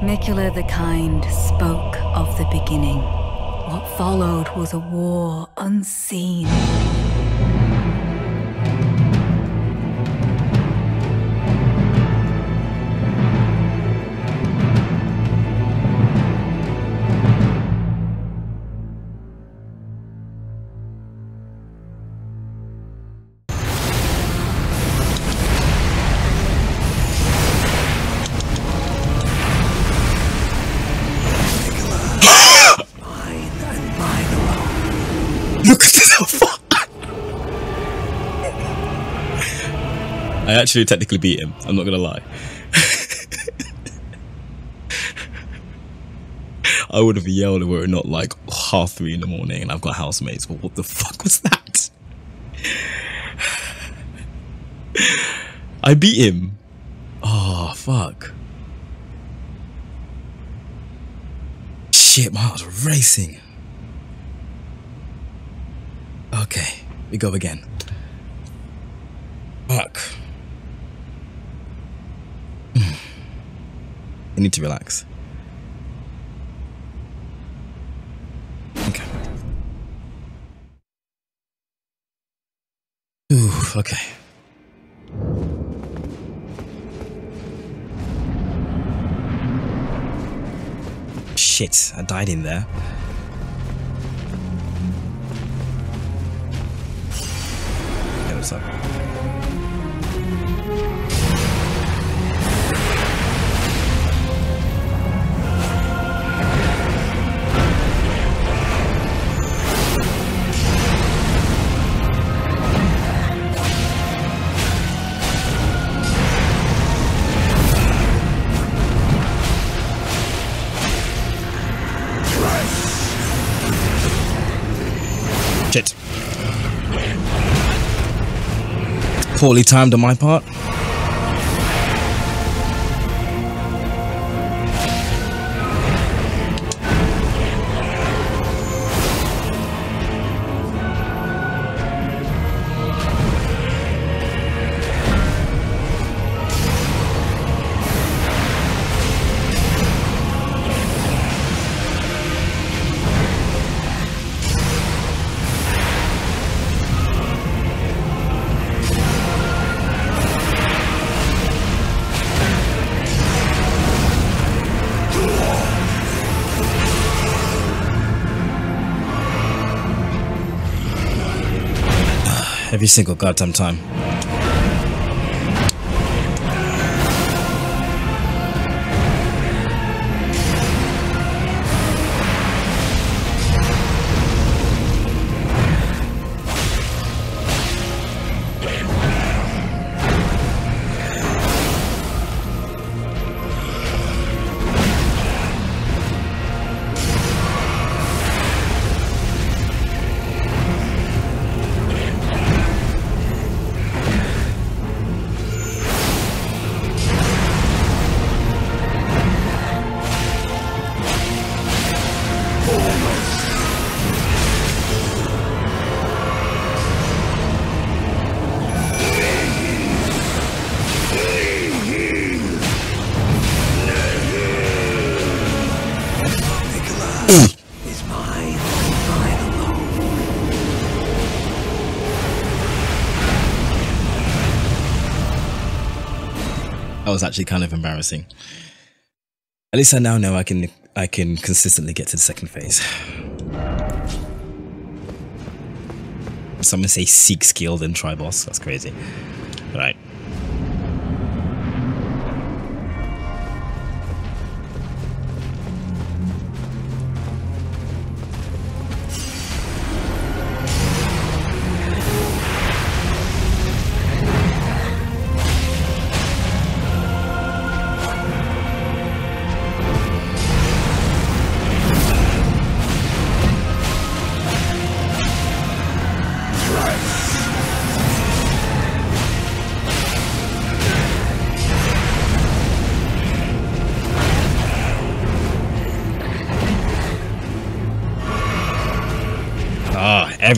Miquella the Kind spoke of the beginning. What followed was a war unseen. Actually technically beat him. I'm not gonna lie. I would have yelled were it not like half three in the morning and I've got housemates. But what the fuck was that? I beat him. Oh fuck. Shit, my heart's racing. Okay, we go again. Fuck. I need to relax. Okay. Ooh, okay. Shit, I died in there. Hey, what's up? Poorly timed on my part. Every single goddamn time. Actually kind of embarrassing. At least I now know I can I can consistently get to the second phase. Someone say seek skill then try boss. That's crazy.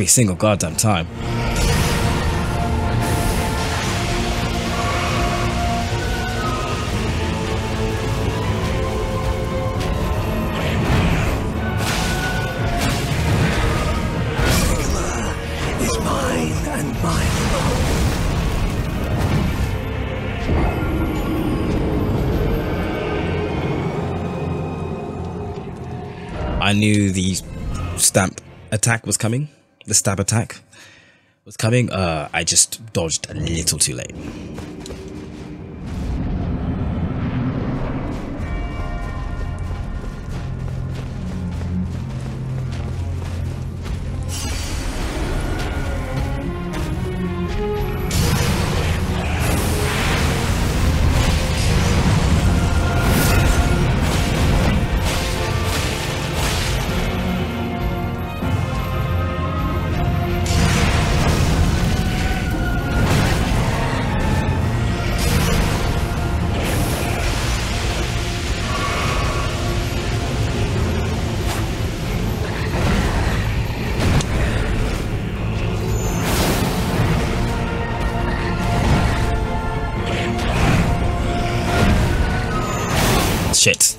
every single goddamn time. I knew the stamp attack was coming. The stab attack was coming. Uh, I just dodged a little too late.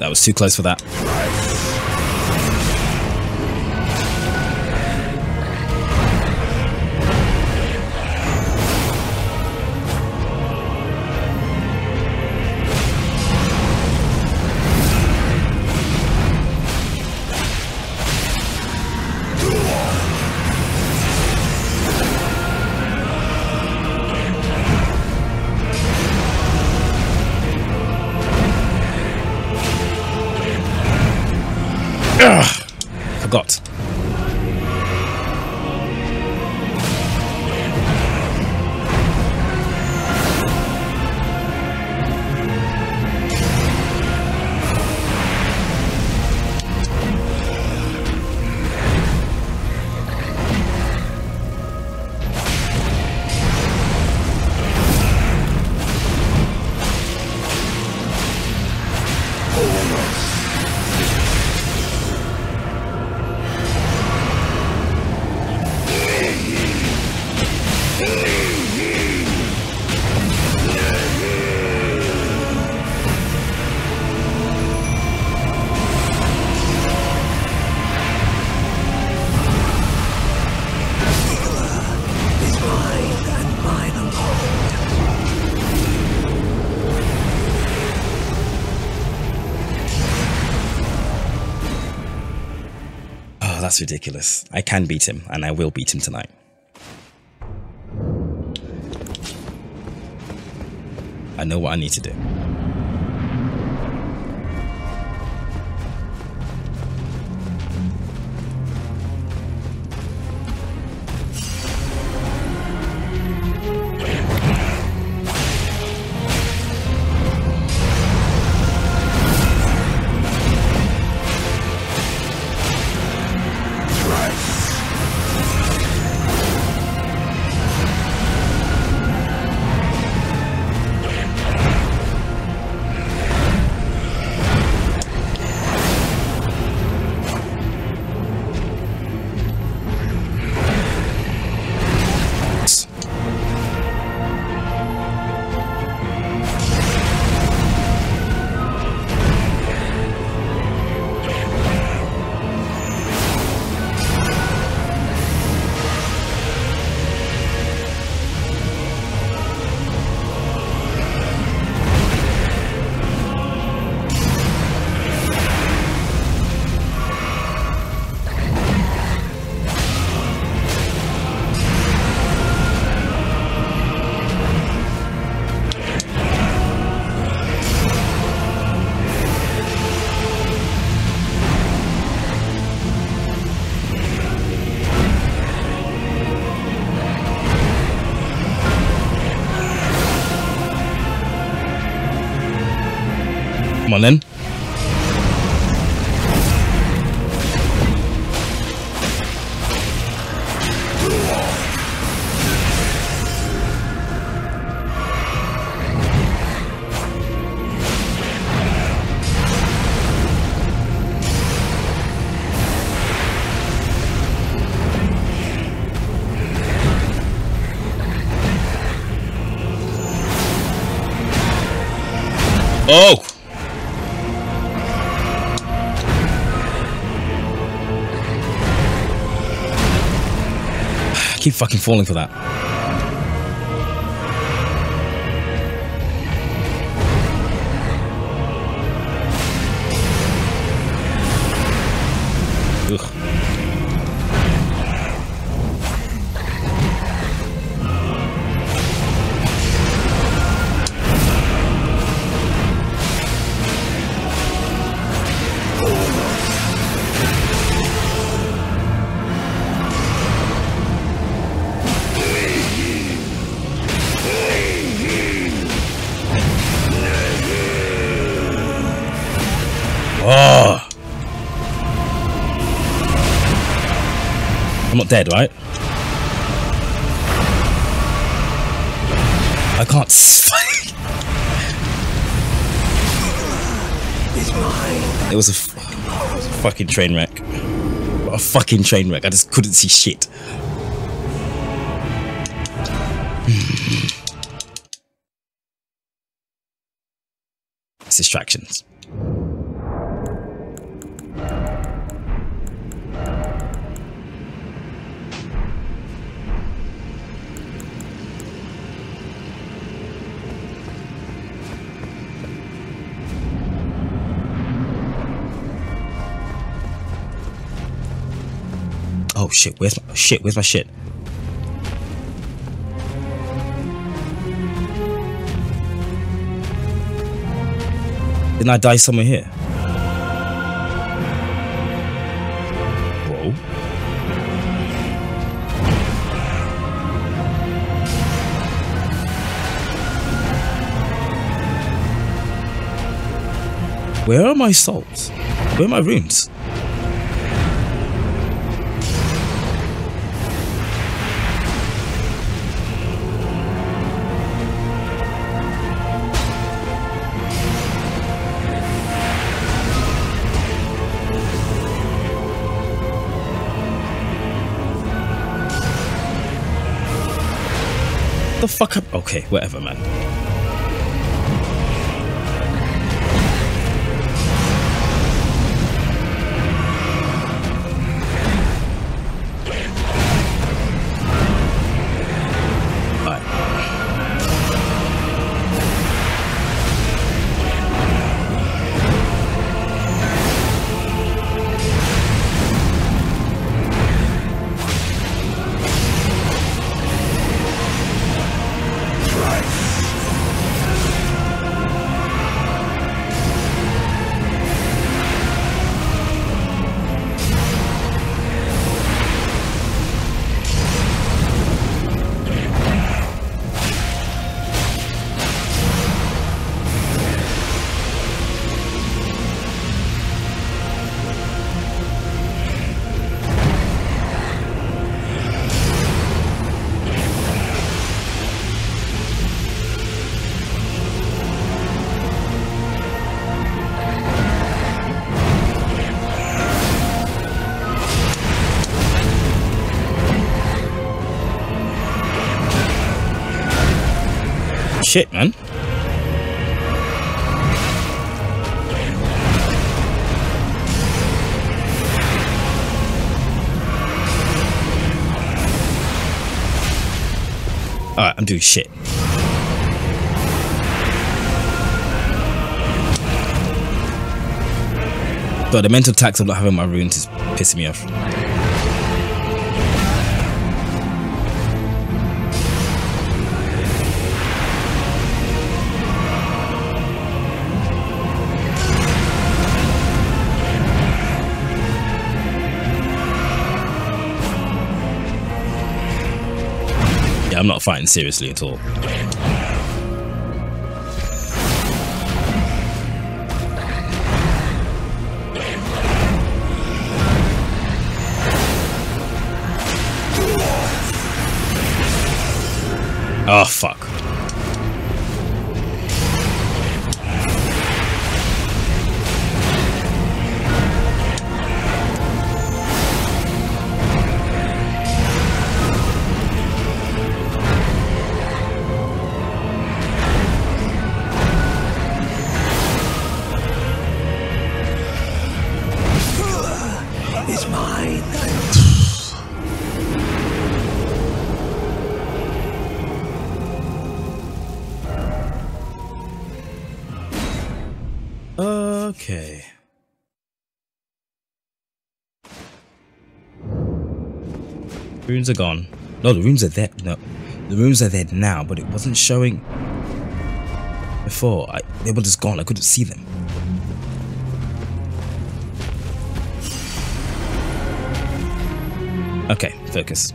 That was too close for that. That's ridiculous. I can beat him, and I will beat him tonight. I know what I need to do. Keep fucking falling for that. Dead, right? I can't. it was a fucking train wreck. A fucking train wreck. I just couldn't see shit. distractions. Oh shit, where's my shit, where's my shit? Didn't I die somewhere here? Whoa. Where are my souls? Where are my runes? The fuck up? Okay, whatever, man. I'm doing shit. But the mental tax of not having my runes is pissing me off. I'm not fighting seriously at all. Oh, fuck. The runes are gone. No, the runes are there. No, the runes are there now, but it wasn't showing before. I, they were just gone. I couldn't see them. Okay, focus.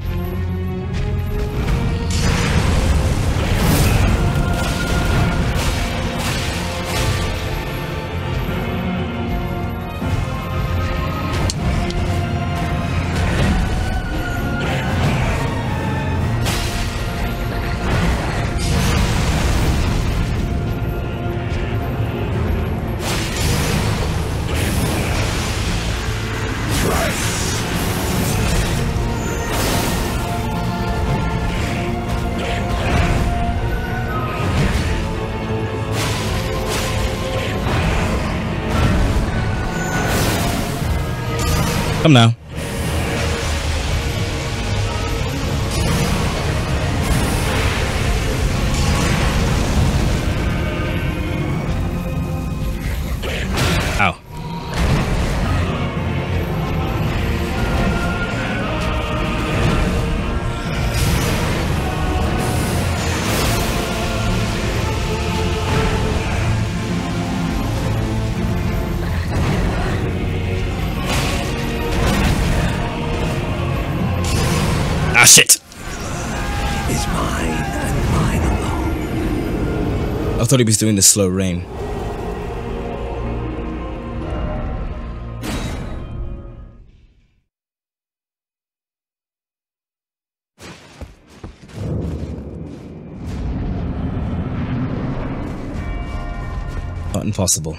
Come now. I thought he was doing the slow rain. Not impossible.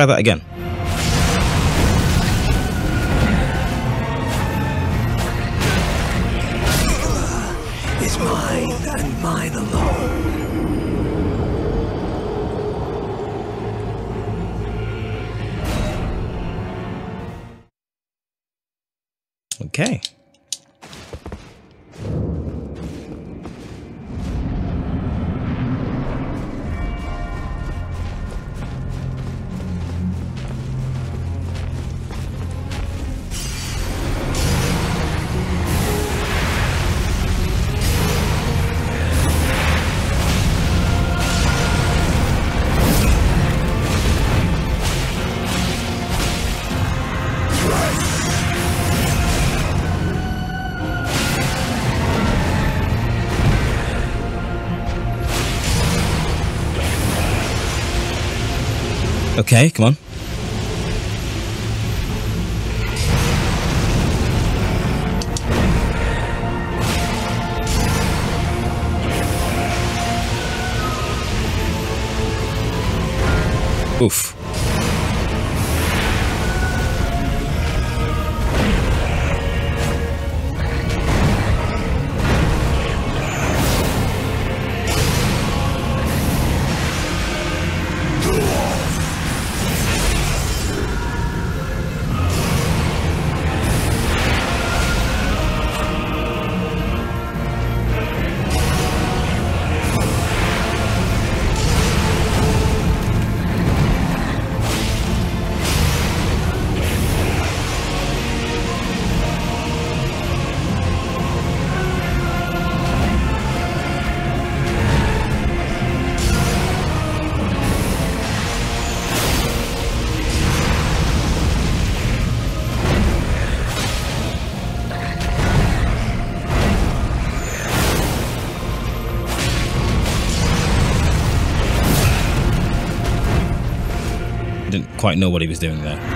Try that again. Okay, come on. Oof. Quite know what he was doing there.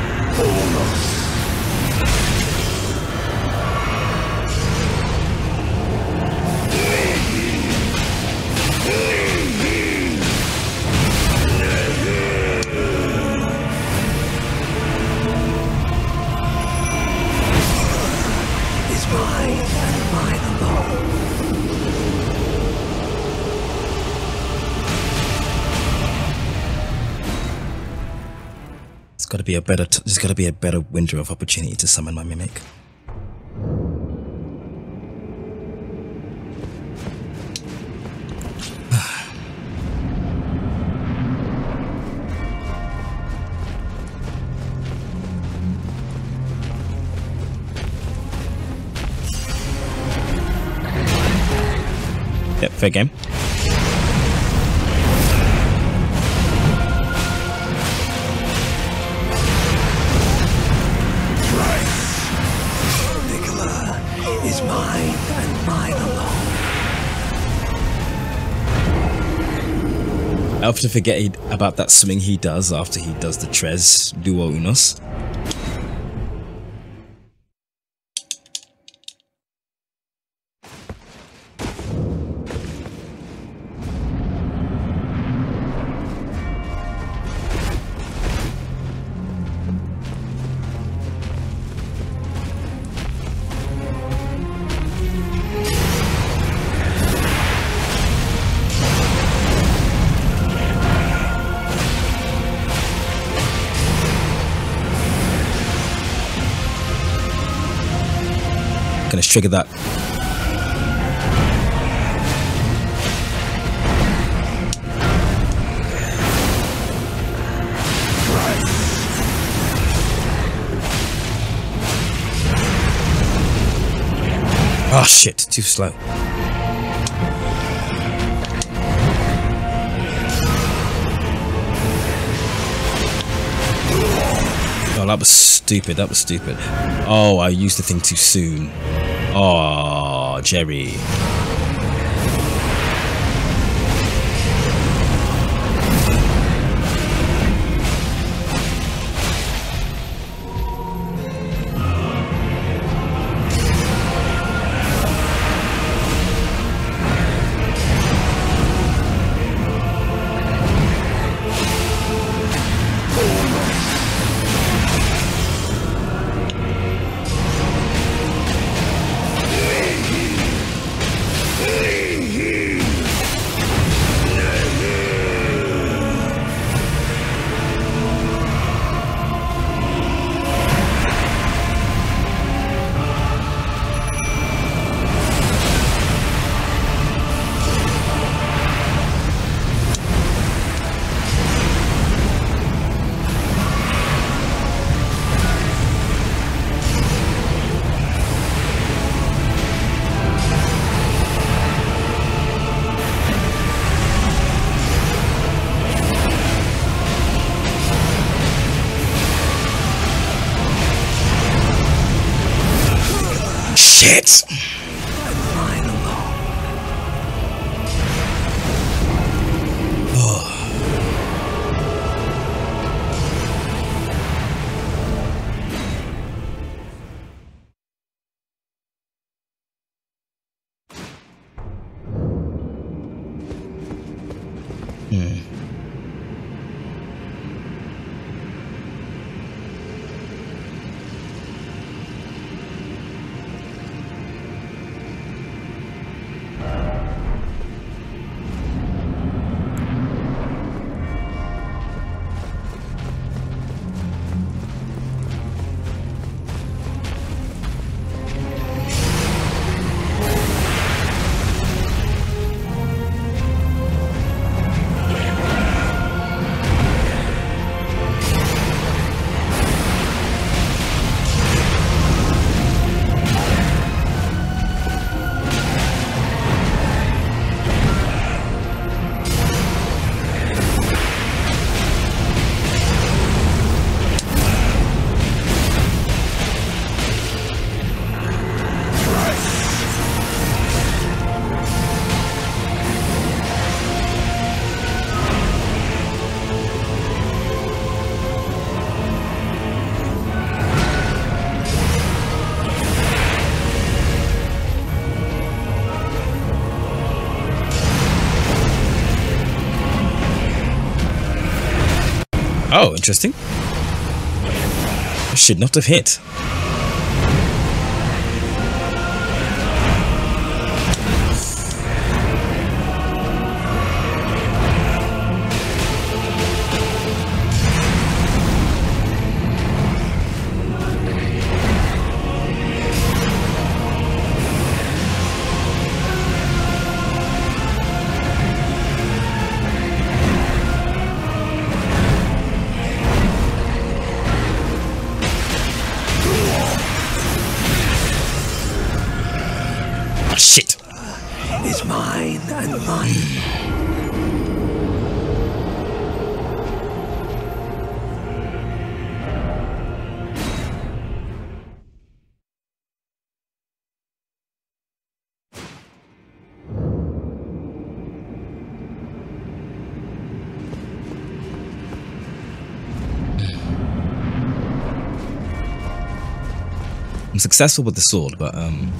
To be a better. There's got to be a better window of opportunity to summon my mimic. yep, fair game. I often forget about that swing he does after he does the Tres Duo Unos. Triggered that. Oh shit, too slow. Oh, that was stupid. That was stupid. Oh, I used the thing too soon. Oh, Jerry. Oh, interesting. Should not have hit. I'm successful with the sword, but um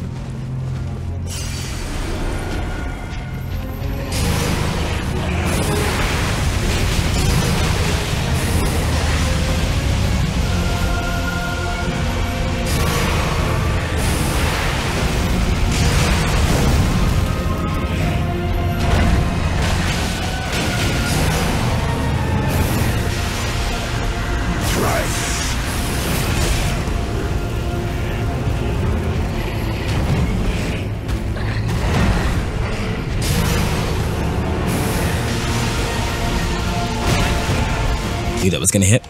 was gonna hit,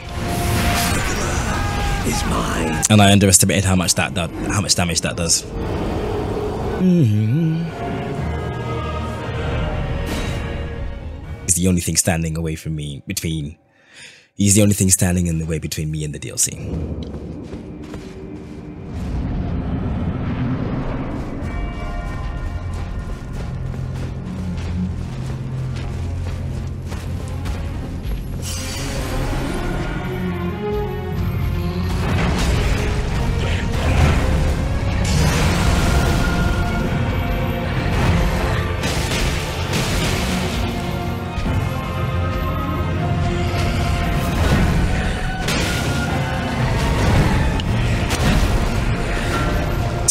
and I underestimated how much that, that how much damage that does. He's the only thing standing away from me between. He's the only thing standing in the way between me and the DLC.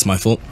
It's my fault.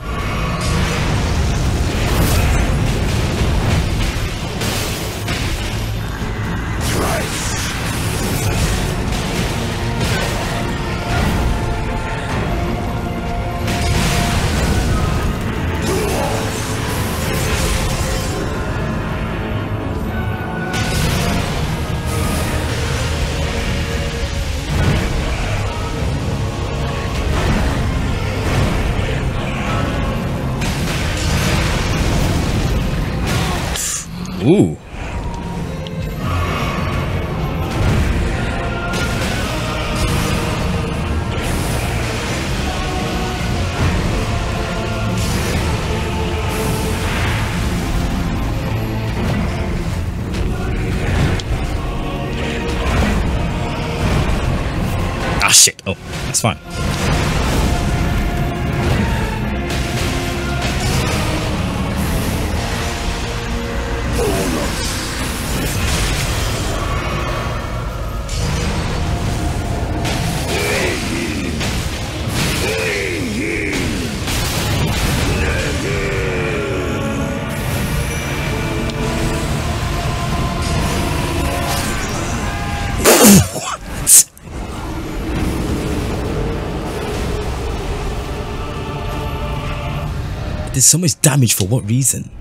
There's so much damage for what reason?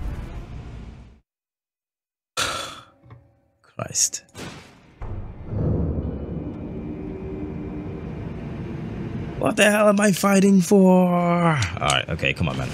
Christ. What the hell am I fighting for? Alright, okay, come on, man.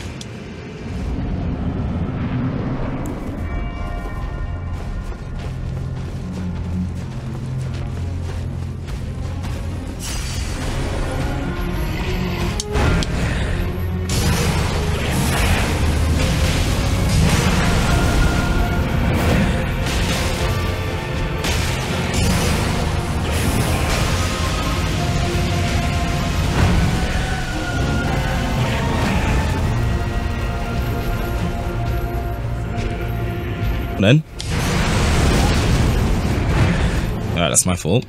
That's my fault.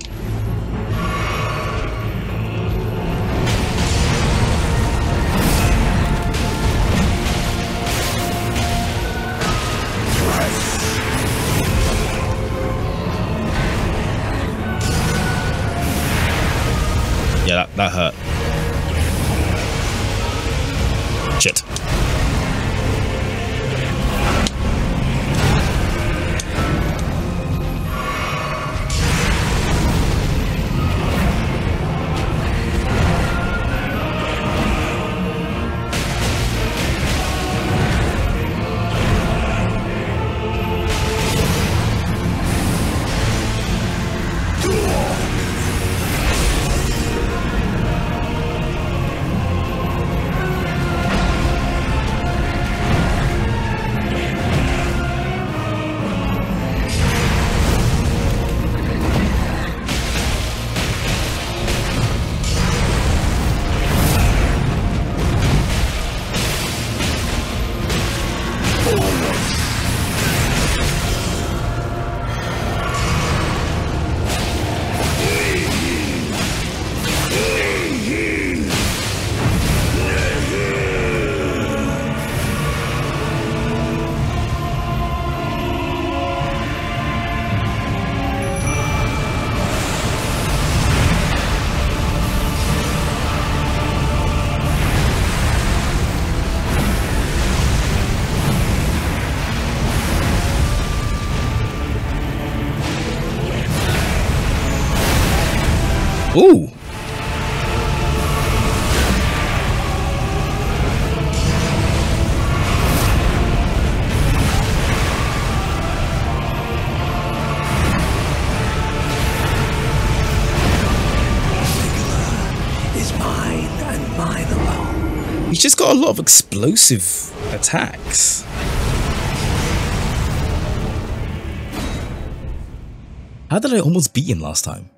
Yeah, that, that hurt. Shit. Ooh. is mine and mine alone. He's just got a lot of explosive attacks. How did I almost beat him last time?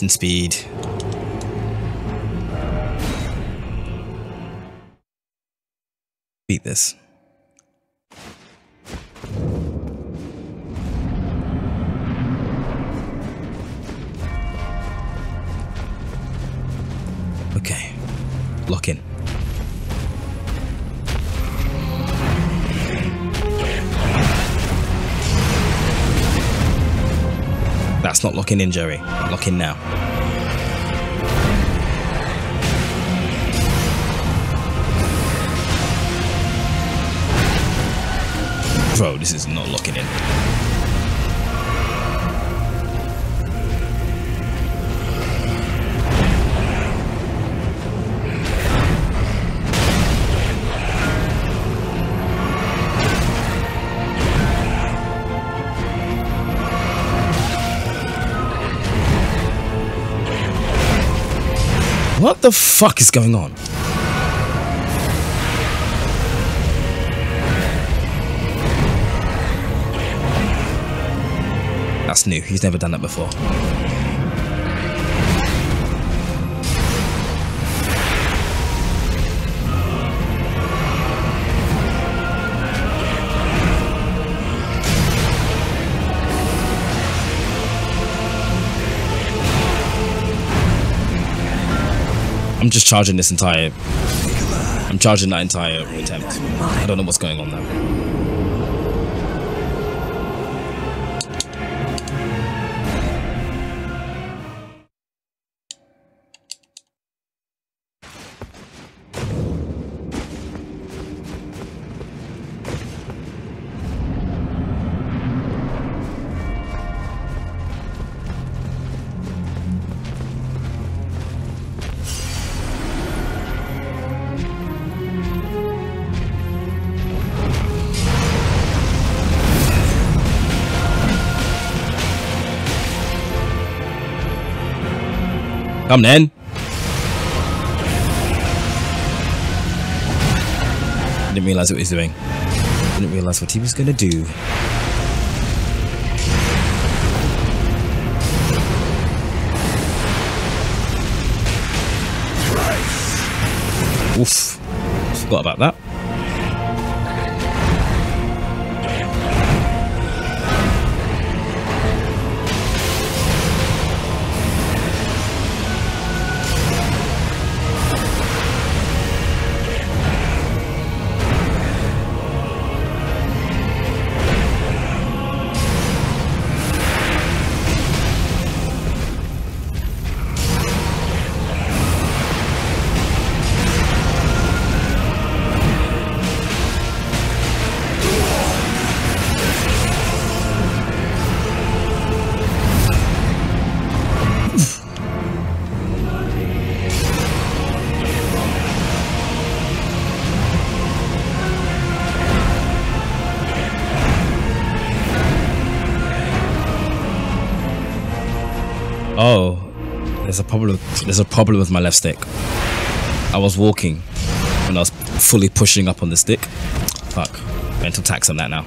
Reaction speed. Beat this. Okay. Lock in. That's not locking in, Jerry. Lock in now. Bro, this is not locking in. What the fuck is going on? That's new. He's never done that before. I'm just charging this entire. I'm charging that entire attempt. I don't know what's going on now. Come then. Didn't realize what he was doing. Didn't realize what he was gonna do. Oof. Forgot about that. A problem. There's a problem with my left stick. I was walking and I was fully pushing up on the stick. Fuck. Mental tax on that now.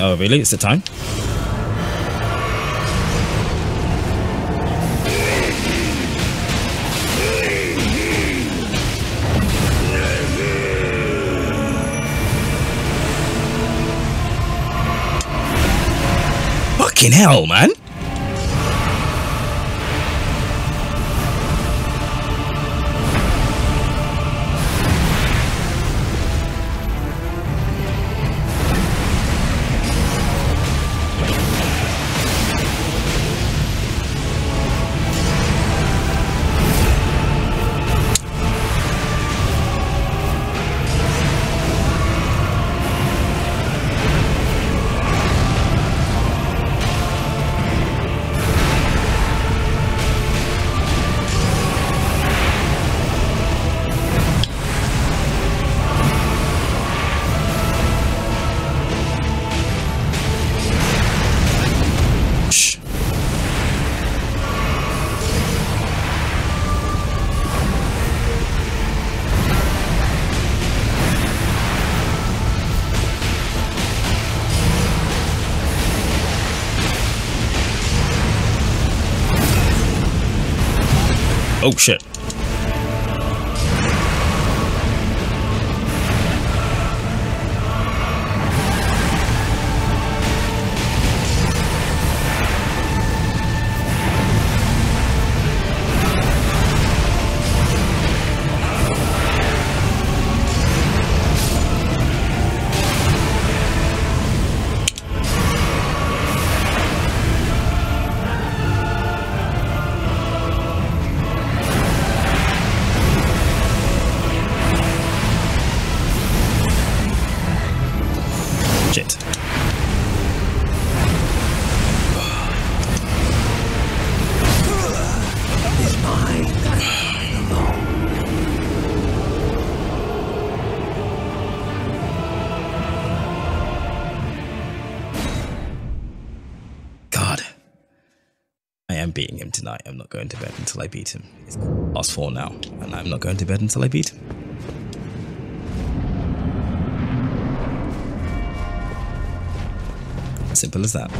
Oh, really? It's the time? Fucking hell, man. Oh shit. Beating him tonight. I'm not going to bed until I beat him. It's past four now, and I'm not going to bed until I beat him. Simple as that.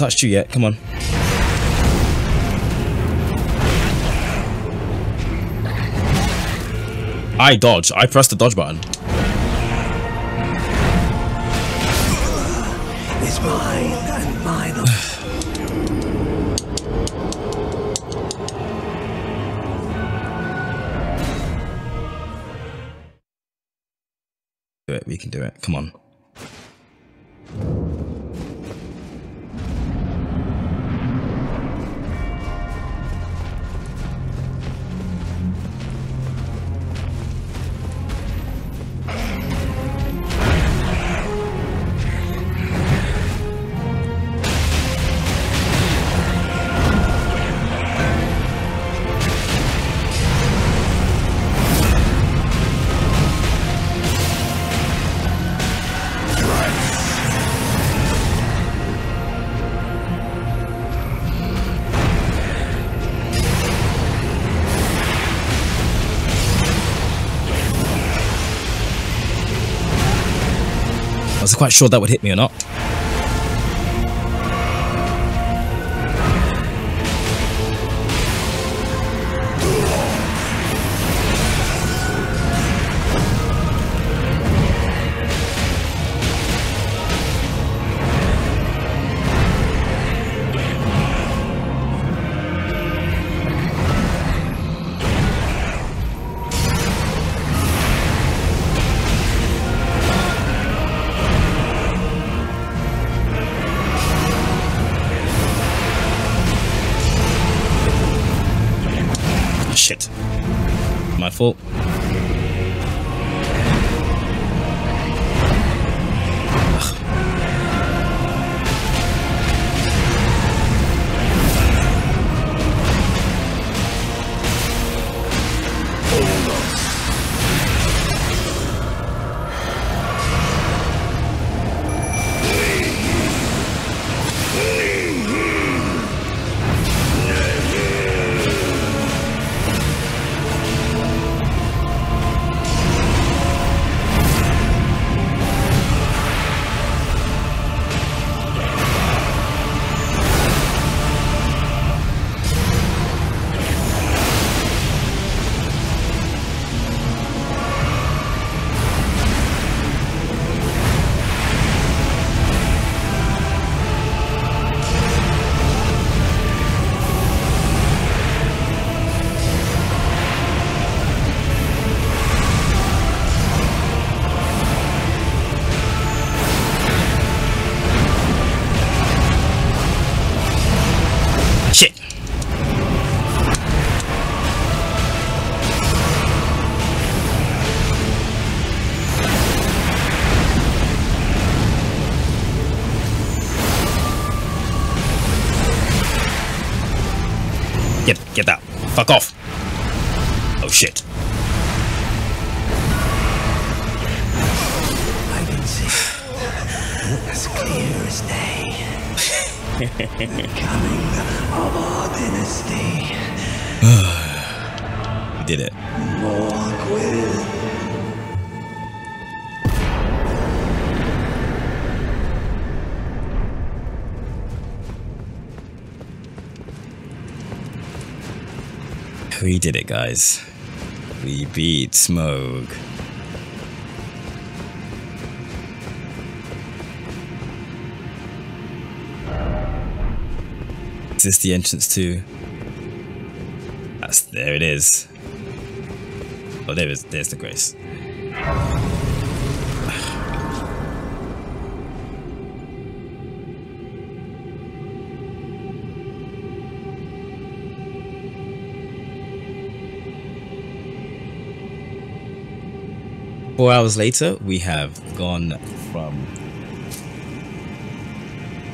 Touched you yet. Come on. I dodge. I pressed the dodge button. Is mine and mine. Do it. We can do it. Come on. Quite sure that would hit me or not. Fuck off. Oh shit. I can see as clear as day. the coming of our dynasty. We did it. We did it, guys. We beat Smoke. Is this the entrance to? That's there. It is. Oh, there is. There's the grace. Four hours later, we have gone from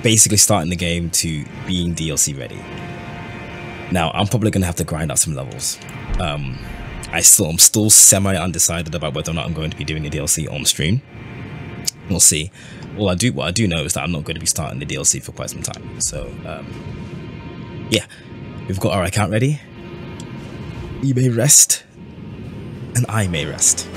basically starting the game to being DLC ready. Now, I'm probably gonna have to grind out some levels. Um, I still, I'm still semi undecided about whether or not I'm going to be doing a DLC on stream. We'll see. All I do, what I do know is that I'm not going to be starting the DLC for quite some time. So, um, yeah, we've got our account ready. You may rest, and I may rest.